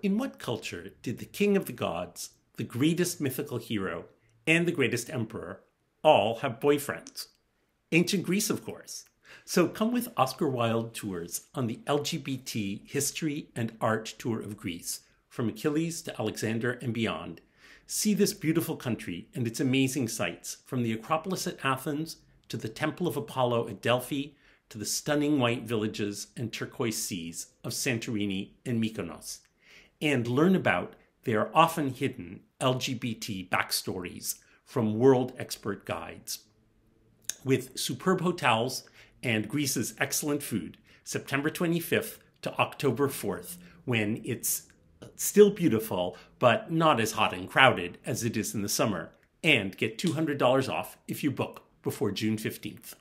In what culture did the king of the gods, the greatest mythical hero, and the greatest emperor all have boyfriends? Ancient Greece, of course. So come with Oscar Wilde tours on the LGBT history and art tour of Greece, from Achilles to Alexander and beyond. See this beautiful country and its amazing sights, from the Acropolis at Athens to the Temple of Apollo at Delphi to the stunning white villages and turquoise seas of Santorini and Mykonos and learn about their often hidden LGBT backstories from world expert guides. With superb hotels and Greece's excellent food, September 25th to October 4th, when it's still beautiful, but not as hot and crowded as it is in the summer. And get $200 off if you book before June 15th.